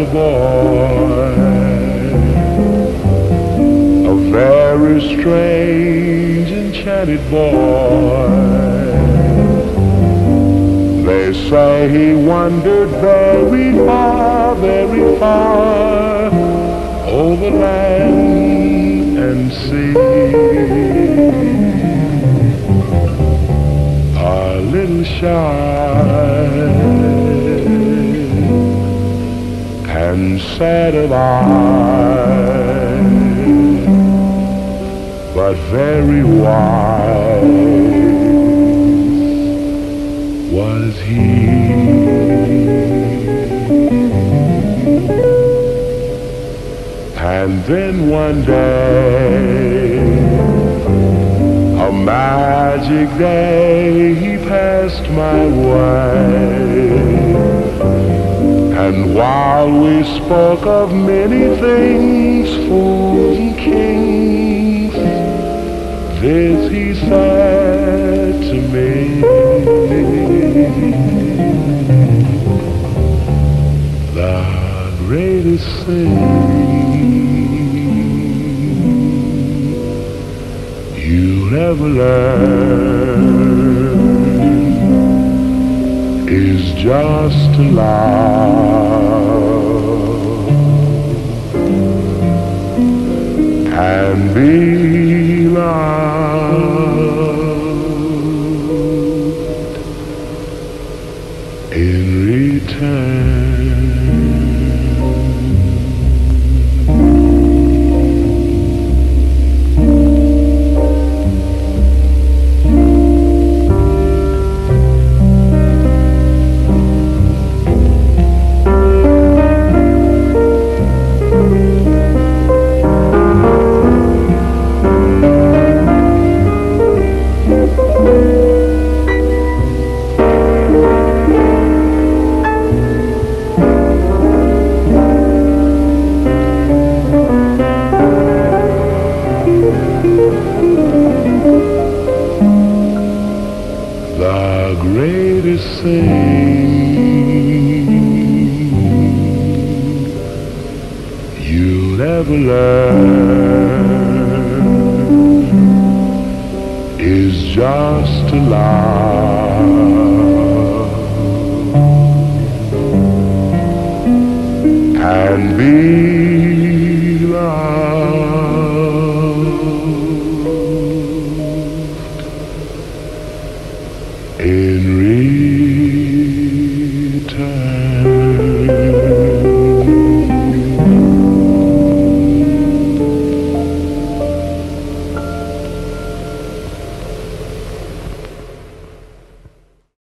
a boy, a very strange, enchanted boy. They say he wandered very far, very far over land and sea. A little shy sad of eye, but very wise was he. And then one day, a magic day, he passed my way. And while we spoke of many things, fools and kings, this he said to me. The greatest thing you'll ever learn just to love and be loved in return. The greatest thing you'll ever learn is just to love